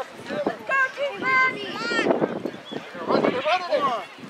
Let's go, team! Run! Run! Run! Run! Run! Run!